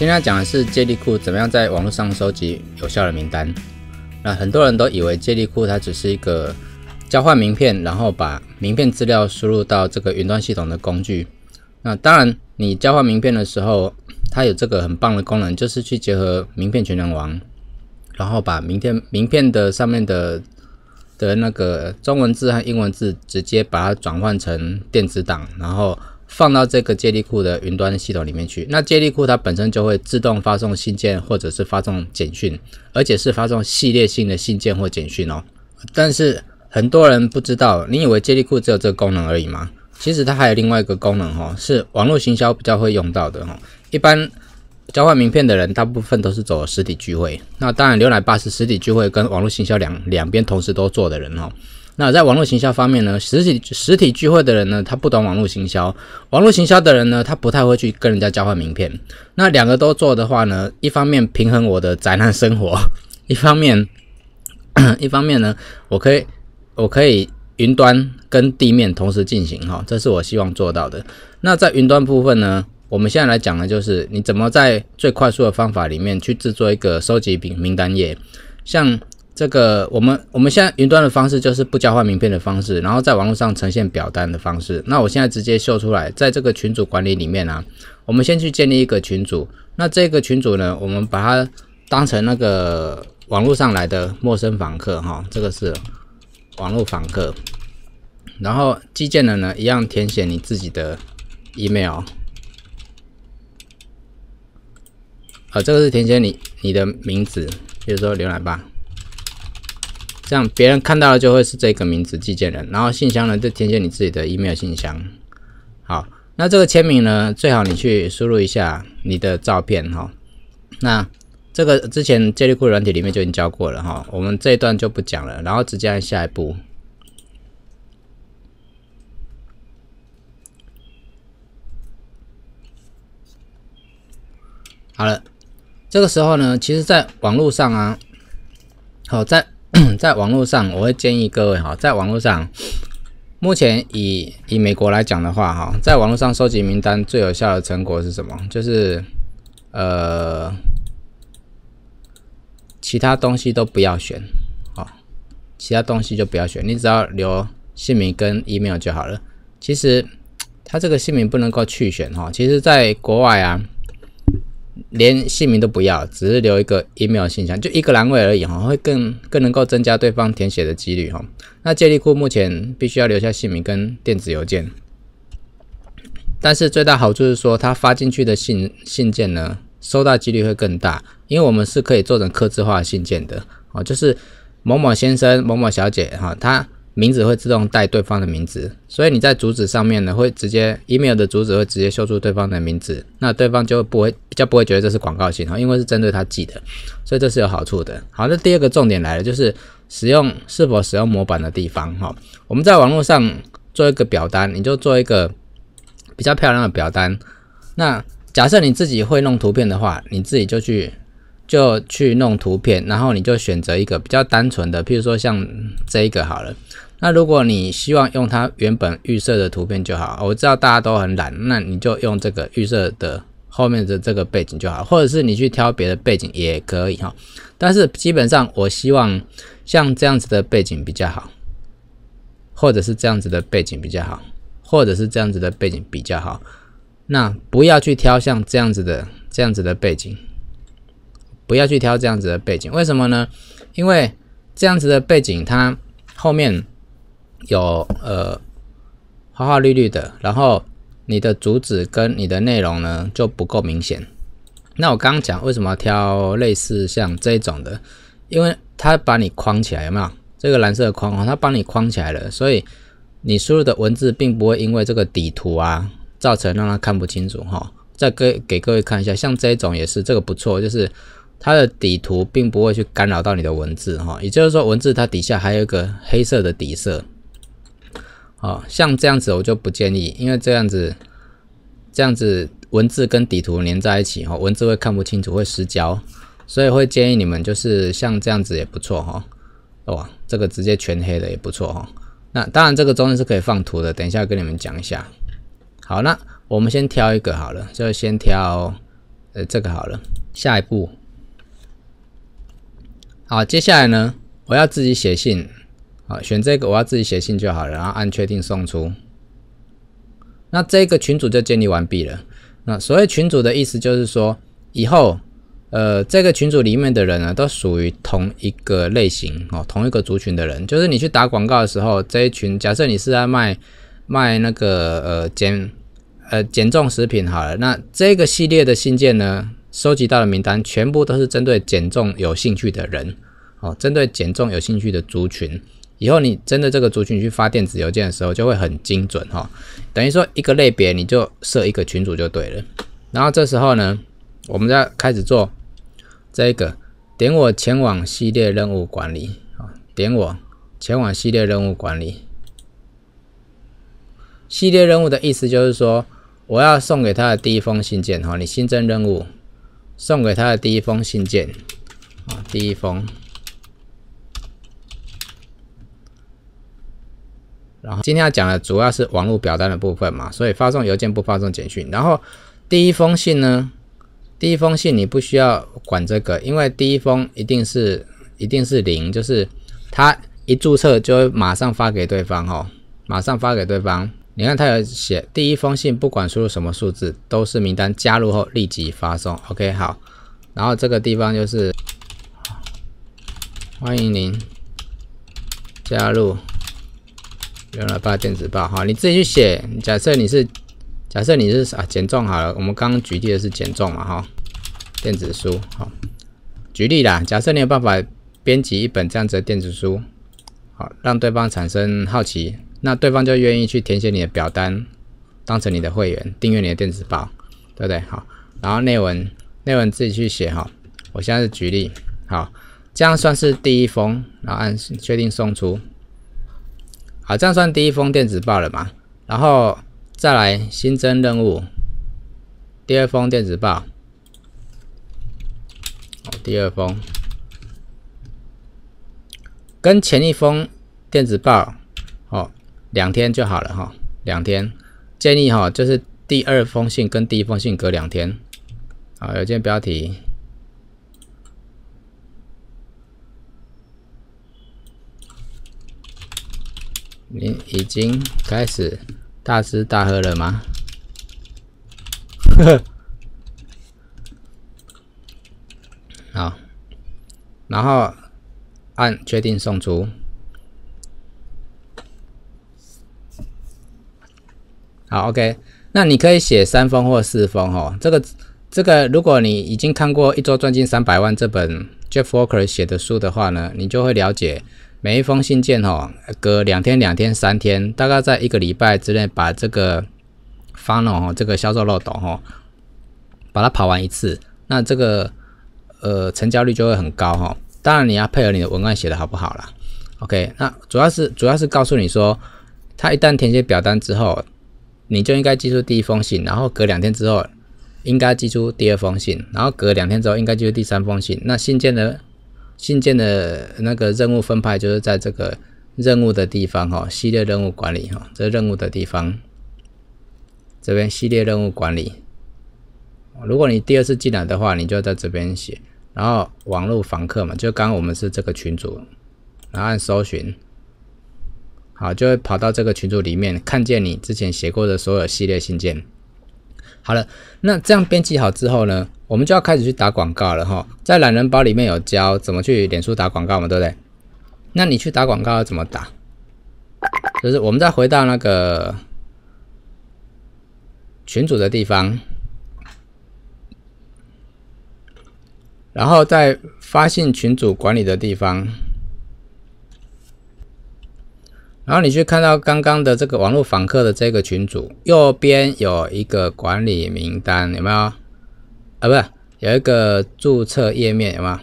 今天要讲的是借力库怎么样在网络上收集有效的名单。那很多人都以为借力库它只是一个交换名片，然后把名片资料输入到这个云端系统的工具。那当然，你交换名片的时候，它有这个很棒的功能，就是去结合名片全能王，然后把名片名片的上面的的那个中文字和英文字直接把它转换成电子档，然后。放到这个接力库的云端系统里面去，那接力库它本身就会自动发送信件或者是发送简讯，而且是发送系列性的信件或简讯哦。但是很多人不知道，你以为接力库只有这个功能而已吗？其实它还有另外一个功能哈，是网络行销比较会用到的哈。一般交换名片的人，大部分都是走实体聚会。那当然，牛奶爸是实体聚会跟网络行销两两边同时都做的人哈。那在网络行销方面呢，实体实体聚会的人呢，他不懂网络行销；网络行销的人呢，他不太会去跟人家交换名片。那两个都做的话呢，一方面平衡我的宅男生活，一方面 一方面呢，我可以我可以云端跟地面同时进行哈，这是我希望做到的。那在云端部分呢，我们现在来讲的就是你怎么在最快速的方法里面去制作一个收集名名单页，像。这个我们我们现在云端的方式就是不交换名片的方式，然后在网络上呈现表单的方式。那我现在直接秀出来，在这个群组管理里面啊，我们先去建立一个群组。那这个群组呢，我们把它当成那个网络上来的陌生访客哈，这个是网络访客。然后寄件的呢，一样填写你自己的 email。啊，这个是填写你你的名字，比如说浏览吧。这样别人看到的就会是这个名字寄件人，然后信箱呢就填写你自己的 email 信箱。好，那这个签名呢，最好你去输入一下你的照片哈。那这个之前借力库软体里面就已经教过了哈，我们这一段就不讲了，然后直接按下一步。好了，这个时候呢，其实在网络上啊，好在。在网络上，我会建议各位哈，在网络上，目前以以美国来讲的话哈，在网络上收集名单最有效的成果是什么？就是呃，其他东西都不要选，好，其他东西就不要选，你只要留姓名跟 email 就好了。其实它这个姓名不能够去选哈，其实在国外啊。连姓名都不要，只是留一个 email 信箱，就一个栏位而已哈，会更更能够增加对方填写的几率哈。那借力库目前必须要留下姓名跟电子邮件，但是最大好处是说，它发进去的信信件呢，收到几率会更大，因为我们是可以做成刻字化的信件的哦，就是某某先生、某某小姐哈，他。名字会自动带对方的名字，所以你在主旨上面呢，会直接 email 的主旨会直接秀出对方的名字，那对方就不会比较不会觉得这是广告信哈，因为是针对他寄的，所以这是有好处的。好，那第二个重点来了，就是使用是否使用模板的地方哈。我们在网络上做一个表单，你就做一个比较漂亮的表单。那假设你自己会弄图片的话，你自己就去就去弄图片，然后你就选择一个比较单纯的，譬如说像这一个好了。那如果你希望用它原本预设的图片就好，我知道大家都很懒，那你就用这个预设的后面的这个背景就好，或者是你去挑别的背景也可以哈。但是基本上我希望像这样子的背景比较好，或者是这样子的背景比较好，或者是这样子的背景比较好。那不要去挑像这样子的这样子的背景，不要去挑这样子的背景，为什么呢？因为这样子的背景它后面。有呃花花绿绿的，然后你的主旨跟你的内容呢就不够明显。那我刚刚讲为什么挑类似像这种的，因为它把你框起来，有没有？这个蓝色的框框，它帮你框起来了，所以你输入的文字并不会因为这个底图啊造成让它看不清楚哈。再给给各位看一下，像这种也是这个不错，就是它的底图并不会去干扰到你的文字哈。也就是说，文字它底下还有一个黑色的底色。哦，像这样子我就不建议，因为这样子，这样子文字跟底图连在一起哈，文字会看不清楚，会失焦，所以会建议你们就是像这样子也不错哈。哇，这个直接全黑的也不错哈。那当然这个中间是可以放图的，等一下跟你们讲一下。好，那我们先挑一个好了，就先挑呃，这个好了。下一步，好，接下来呢，我要自己写信，好，选这个我要自己写信就好了，然后按确定送出。那这个群组就建立完毕了。那所谓群组的意思就是说，以后，呃，这个群组里面的人呢，都属于同一个类型哦，同一个族群的人。就是你去打广告的时候，这一群，假设你是在卖卖那个呃减呃减重食品好了，那这个系列的信件呢，收集到的名单全部都是针对减重有兴趣的人哦，针对减重有兴趣的族群。以后你针对这个族群去发电子邮件的时候，就会很精准哈。等于说一个类别你就设一个群组就对了。然后这时候呢，我们再开始做这个点我前往系列任务管理啊，点我前往系列任务管理。系列任务的意思就是说，我要送给他的第一封信件哈，你新增任务送给他的第一封信件啊，第一封。然后今天要讲的主要是网络表单的部分嘛，所以发送邮件不发送简讯。然后第一封信呢，第一封信你不需要管这个，因为第一封一定是一定是零，就是他一注册就会马上发给对方哦，马上发给对方。你看他有写第一封信，不管输入什么数字，都是名单加入后立即发送。OK，好。然后这个地方就是欢迎您加入。原来发电子报哈，你自己去写。假设你是，假设你是啊减重好了，我们刚刚举例的是减重嘛哈，电子书好，举例啦。假设你有办法编辑一本这样子的电子书，好让对方产生好奇，那对方就愿意去填写你的表单，当成你的会员，订阅你的电子报，对不对？好，然后内文内文自己去写哈。我现在是举例，好，这样算是第一封，然后按确定送出。好，这样算第一封电子报了嘛？然后再来新增任务，第二封电子报，第二封跟前一封电子报，两天就好了哈，两天建议哈，就是第二封信跟第一封信隔两天。好，邮件标题。你已经开始大吃大喝了吗？好，然后按确定送出。好，OK，那你可以写三封或四封哦。这个这个，如果你已经看过《一周赚进三百万》这本 Jeff Walker 写的书的话呢，你就会了解。每一封信件哦，隔两天、两天、三天，大概在一个礼拜之内，把这个 funnel 哦，这个销售漏斗哈，把它跑完一次，那这个呃成交率就会很高哈。当然你要配合你的文案写的好不好啦。OK，那主要是主要是告诉你说，他一旦填写表单之后，你就应该寄出第一封信，然后隔两天之后应该寄出第二封信，然后隔两天之后应该寄出第三封信。那信件的？信件的那个任务分派就是在这个任务的地方哈，系列任务管理哈，这任务的地方，这边系列任务管理。如果你第二次进来的话，你就在这边写，然后网络访客嘛，就刚刚我们是这个群组，然后按搜寻，好，就会跑到这个群组里面，看见你之前写过的所有系列信件。好了，那这样编辑好之后呢？我们就要开始去打广告了哈，在懒人包里面有教怎么去脸书打广告嘛，对不对？那你去打广告要怎么打？就是我们再回到那个群主的地方，然后在发信群主管理的地方，然后你去看到刚刚的这个网络访客的这个群组，右边有一个管理名单，有没有？啊，不是有一个注册页面，有吗？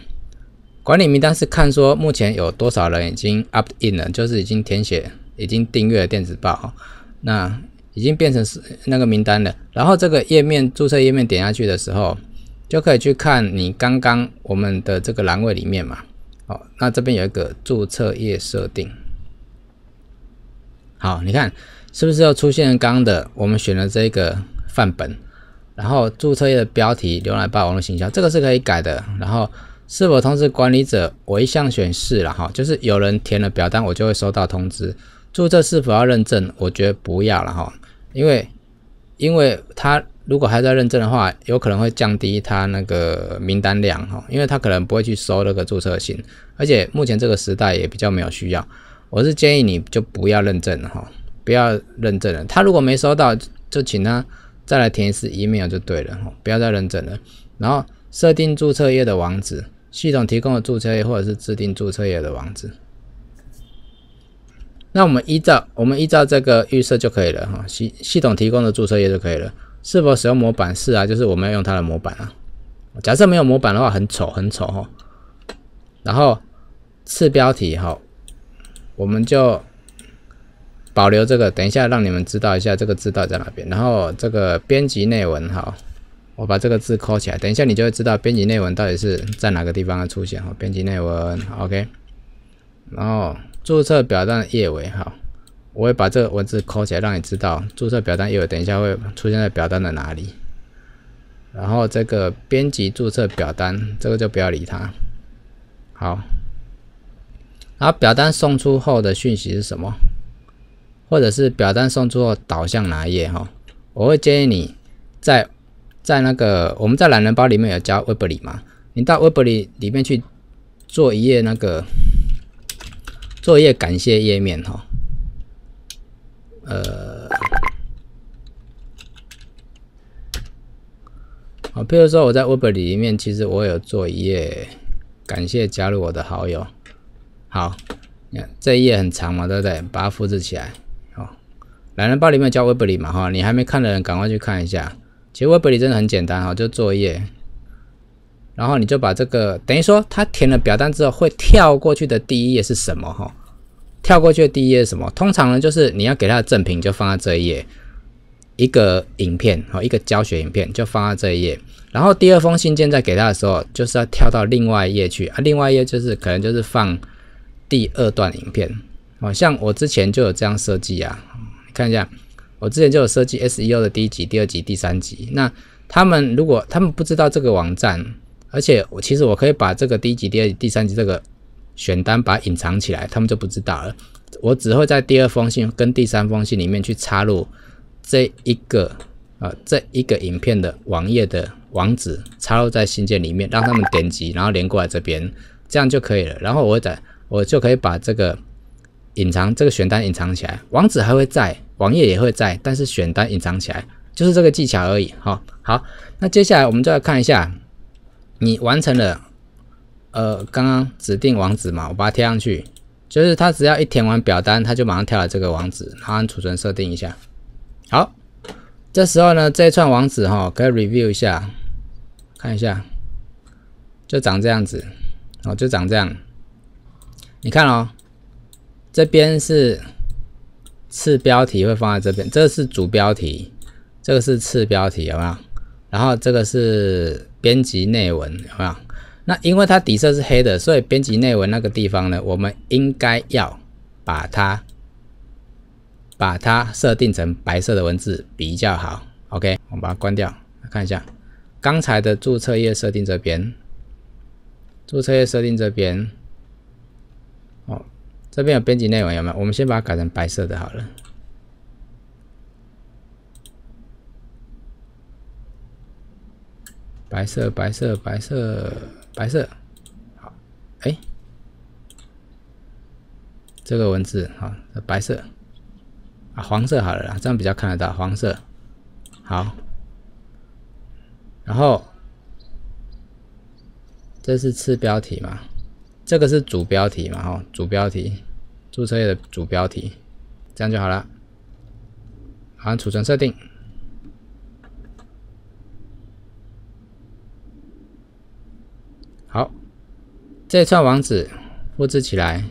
管理名单是看说目前有多少人已经 up in 了，就是已经填写、已经订阅了电子报，那已经变成是那个名单了。然后这个页面注册页面点下去的时候，就可以去看你刚刚我们的这个栏位里面嘛。哦，那这边有一个注册页设定。好，你看是不是又出现刚刚的我们选了这个范本？然后注册页的标题浏览吧网络行销，这个是可以改的。然后是否通知管理者，我一向选是了哈，就是有人填了表单，我就会收到通知。注册是否要认证？我觉得不要了哈，因为因为他如果还在认证的话，有可能会降低他那个名单量哈，因为他可能不会去收那个注册信，而且目前这个时代也比较没有需要。我是建议你就不要认证了哈，不要认证了。他如果没收到，就请他再来填一次 email 就对了哈，不要再认证了。然后设定注册页的网址，系统提供的注册页或者是制定注册页的网址。那我们依照我们依照这个预设就可以了哈，系系统提供的注册页就可以了。是否使用模板？是啊，就是我们要用它的模板啊。假设没有模板的话，很丑很丑哈。然后次标题哈。我们就保留这个，等一下让你们知道一下这个字到底在哪边。然后这个编辑内文，好，我把这个字抠起来，等一下你就会知道编辑内文到底是在哪个地方出现。哈，编辑内文，OK。然后注册表单的页尾，好，我会把这个文字抠起来，让你知道注册表单页尾等一下会出现在表单的哪里。然后这个编辑注册表单，这个就不要理它。好。然后表单送出后的讯息是什么？或者是表单送出后导向哪一页？哈，我会建议你在在那个我们在懒人包里面有加 Webly 嘛，你到 Webly 里面去做一页那个做一页感谢页面哈。呃，好，譬如说我在 Web 里面，其实我有做一页感谢加入我的好友。好，你看这一页很长嘛，对不对？把它复制起来。好，懒人包里面教 Webly 嘛，哈，你还没看的人赶快去看一下。其实 Webly 真的很简单，哈，就作业。然后你就把这个，等于说他填了表单之后会跳过去的第一页是什么？哈，跳过去的第一页是什么？通常呢，就是你要给他的赠品就放在这一页，一个影片，好，一个教学影片就放在这一页。然后第二封信件再给他的时候，就是要跳到另外一页去啊，另外一页就是可能就是放。第二段影片，哦，像我之前就有这样设计啊，看一下，我之前就有设计 SEO 的第一集、第二集、第三集。那他们如果他们不知道这个网站，而且我其实我可以把这个第一集、第二集、第三集这个选单把它隐藏起来，他们就不知道了。我只会在第二封信跟第三封信里面去插入这一个啊这一个影片的网页的网址，插入在信件里面，让他们点击，然后连过来这边，这样就可以了。然后我会在我就可以把这个隐藏这个选单隐藏起来，网址还会在，网页也会在，但是选单隐藏起来，就是这个技巧而已。好，好，那接下来我们就来看一下，你完成了，呃，刚刚指定网址嘛，我把它贴上去，就是它只要一填完表单，它就马上跳了这个网址，然后按储存设定一下。好，这时候呢，这一串网址哈，可以 review 一下，看一下，就长这样子，哦，就长这样。你看哦，这边是次标题会放在这边，这个是主标题，这个是次标题，有没有？然后这个是编辑内文，有没有？那因为它底色是黑的，所以编辑内文那个地方呢，我们应该要把它把它设定成白色的文字比较好。OK，我们把它关掉，看一下刚才的注册页设定这边，注册页设定这边。这边有编辑内容有没有？我们先把它改成白色的好了。白色，白色，白色，白色。好，哎，这个文字好，白色啊，黄色好了啦，这样比较看得到。黄色，好。然后这是次标题嘛？这个是主标题嘛？哈，主标题。注册页的主标题，这样就好了。好，储存设定。好，这串网址复制起来。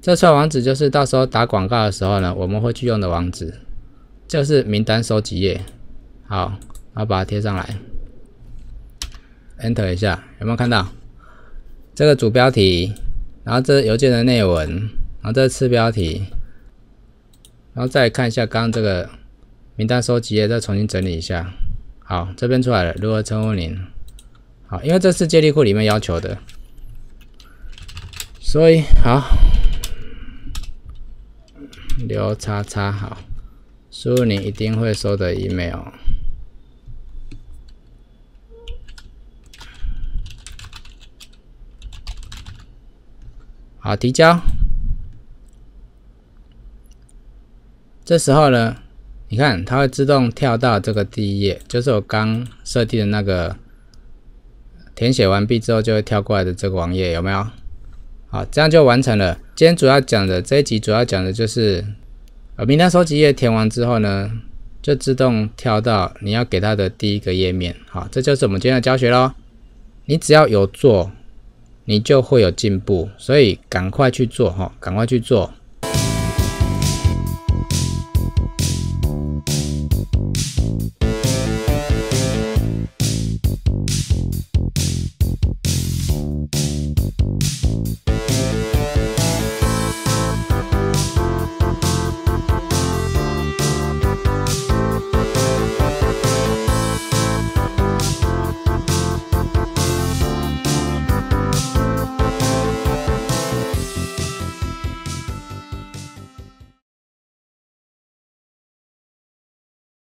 这串网址就是到时候打广告的时候呢，我们会去用的网址。就是名单收集页。好，然后把它贴上来。Enter 一下，有没有看到这个主标题？然后这邮件的内文。然后这次标题，然后再看一下刚刚这个名单收集页，再重新整理一下。好，这边出来了，如何称呼您？好，因为这是接力库里面要求的，所以好，刘叉叉好，输入你一定会收的 email。好，提交。这时候呢，你看它会自动跳到这个第一页，就是我刚设定的那个填写完毕之后就会跳过来的这个网页，有没有？好，这样就完成了。今天主要讲的这一集主要讲的就是，呃，名单收集页填完之后呢，就自动跳到你要给它的第一个页面。好，这就是我们今天的教学喽。你只要有做。你就会有进步，所以赶快去做哈，赶快去做。